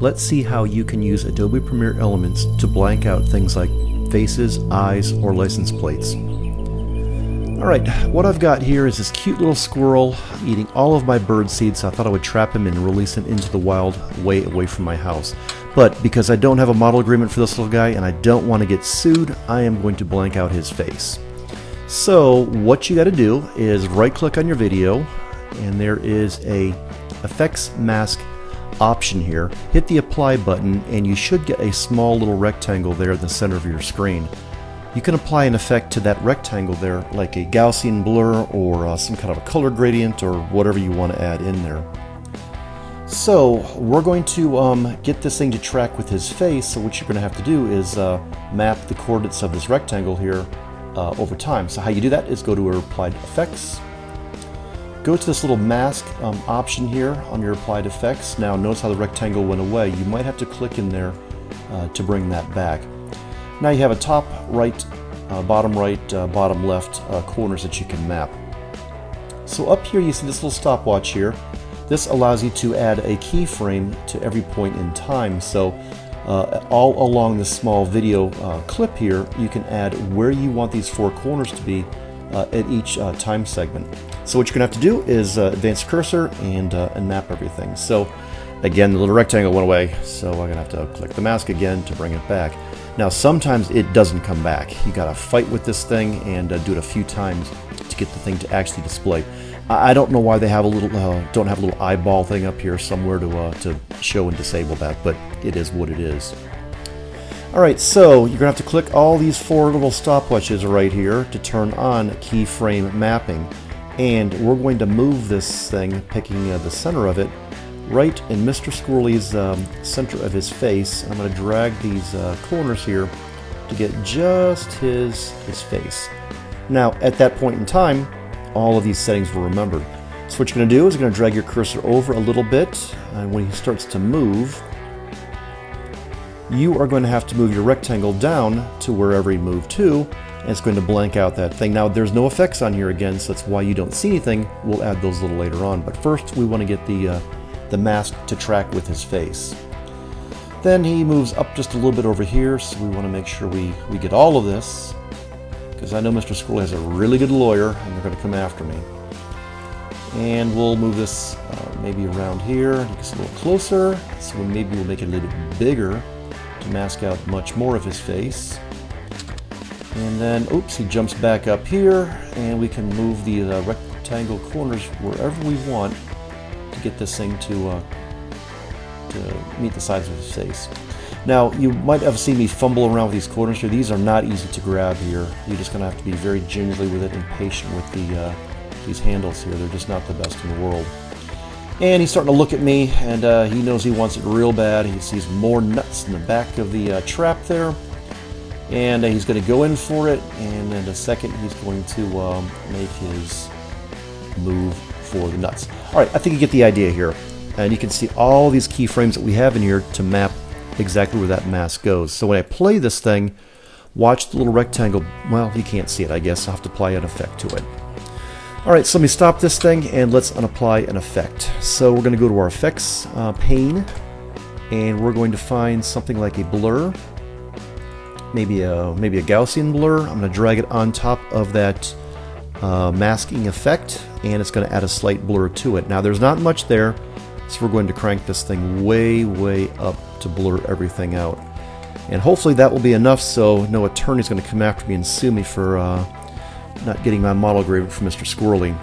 let's see how you can use Adobe Premiere Elements to blank out things like faces, eyes, or license plates. Alright, what I've got here is this cute little squirrel eating all of my bird seeds. So I thought I would trap him and release him into the wild way away from my house. But because I don't have a model agreement for this little guy and I don't want to get sued, I am going to blank out his face. So what you got to do is right click on your video and there is a effects mask option here. Hit the apply button and you should get a small little rectangle there in the center of your screen. You can apply an effect to that rectangle there, like a Gaussian blur or uh, some kind of a color gradient or whatever you want to add in there. So we're going to um, get this thing to track with his face, so what you're going to have to do is uh, map the coordinates of this rectangle here uh, over time. So how you do that is go to Applied Effects, go to this little mask um, option here on your Applied Effects. Now notice how the rectangle went away. You might have to click in there uh, to bring that back. Now you have a top right, uh, bottom right, uh, bottom left uh, corners that you can map. So up here you see this little stopwatch here. This allows you to add a keyframe to every point in time. So uh, all along this small video uh, clip here, you can add where you want these four corners to be at each time segment. So what you're going to have to do is advance cursor and, and map everything. So again, the little rectangle went away, so I'm going to have to click the mask again to bring it back. Now sometimes it doesn't come back. You gotta fight with this thing and uh, do it a few times to get the thing to actually display. I, don't know why they have a little uh, don't have a little eyeball thing up here somewhere to uh, to show and disable that, but it is what it is. Alright, so you're going to have to click all these four little stopwatches right here to turn on keyframe mapping. And we're going to move this thing, picking uh, the center of it, right in Mr. Squirrely's um, center of his face. I'm going to drag these uh, corners here to get just his, his face. Now, at that point in time, all of these settings were remembered. So what you're going to do is you're going to drag your cursor over a little bit, and when he starts to move, you are going to have to move your rectangle down to wherever he moved to, and it's going to blank out that thing. Now, there's no effects on here again, so that's why you don't see anything. We'll add those a little later on, but first we want to get the uh, the mask to track with his face. Then he moves up just a little bit over here, so we want to make sure we, we get all of this, because I know Mr. Squirrel has a really good lawyer, and they're going to come after me. And we'll move this uh, maybe around here, just a little closer, so maybe we'll make it a little bit bigger to mask out much more of his face. And then, oops, he jumps back up here, and we can move the uh, rectangle corners wherever we want to get this thing to, uh, to meet the size of his face. Now, you might have seen me fumble around with these corners here. These are not easy to grab here. You're just going to have to be very gingerly with it and patient with the uh, these handles here. They're just not the best in the world. And he's starting to look at me, and uh, he knows he wants it real bad. He sees more nuts in the back of the uh, trap there. And uh, he's going to go in for it, and in a second he's going to um, make his move for the nuts. All right, I think you get the idea here. And you can see all these keyframes that we have in here to map exactly where that mask goes. So when I play this thing, watch the little rectangle. Well, you can't see it, I guess. I'll have to apply an effect to it. All right, so let me stop this thing and let's unapply an effect. So we're going to go to our effects uh, pane and we're going to find something like a blur, maybe a maybe a Gaussian blur. I'm going to drag it on top of that uh, masking effect and it's going to add a slight blur to it. Now there's not much there, so we're going to crank this thing way, way up to blur everything out. And hopefully that will be enough so no attorney's going to come after me and sue me for uh, not getting my model agreement from Mr. Squirrely.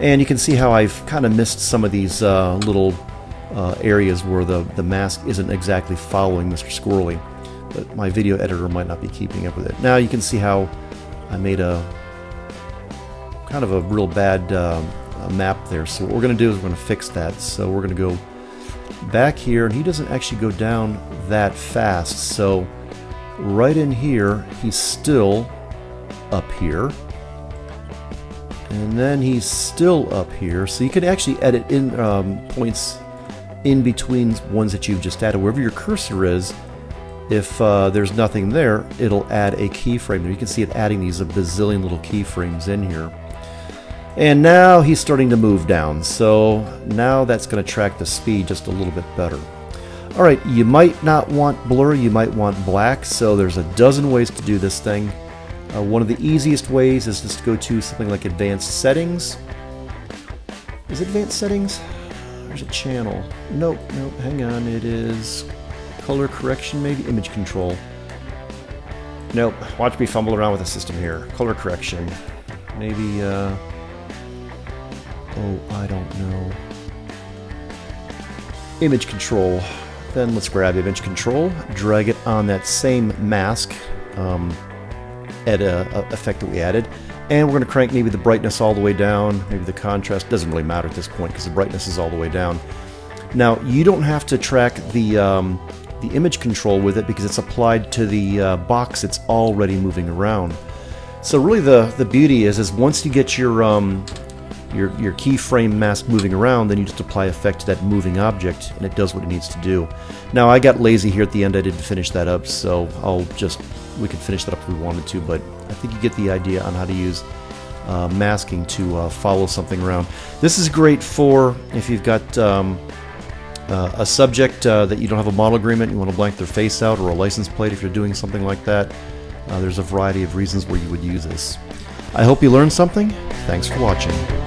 And you can see how I've kind of missed some of these uh, little uh, areas where the, the mask isn't exactly following Mr. Squirrely. But my video editor might not be keeping up with it. Now you can see how I made a kind of a real bad uh, map there. So what we're going to do is we're going to fix that. So we're going to go back here, and he doesn't actually go down that fast. So right in here, he's still up here. And then he's still up here. So you can actually edit in um, points in between ones that you've just added. Wherever your cursor is, if uh, there's nothing there, it'll add a keyframe there. You can see it adding these a bazillion little keyframes in here. And now he's starting to move down, so now that's going to track the speed just a little bit better. All right, you might not want blur, you might want black, so there's a dozen ways to do this thing. Uh, one of the easiest ways is just to go to something like advanced settings. Is it advanced settings? There's a channel. Nope, nope, hang on, it is color correction maybe? Image control. Nope, watch me fumble around with the system here. Color correction. Maybe, uh... Oh, I don't know. Image control. Then let's grab image control, drag it on that same mask um, at a effect that we added, and we're going to crank maybe the brightness all the way down, maybe the contrast, doesn't really matter at this point because the brightness is all the way down. Now, you don't have to track the, um, the image control with it because it's applied to the uh, box it's already moving around. So really the, the beauty is, is once you get your, um, your, your keyframe mask moving around, then you just apply effect to that moving object, and it does what it needs to do. Now, I got lazy here at the end. I didn't finish that up, so I'll just, we can finish that up if we wanted to, but I think you get the idea on how to use uh, masking to uh, follow something around. This is great for if you've got um, uh, a subject uh, that you don't have a model agreement, you want to blank their face out, or a license plate if you're doing something like that. Uh, there's a variety of reasons where you would use this. I hope you learned something. Thanks for watching.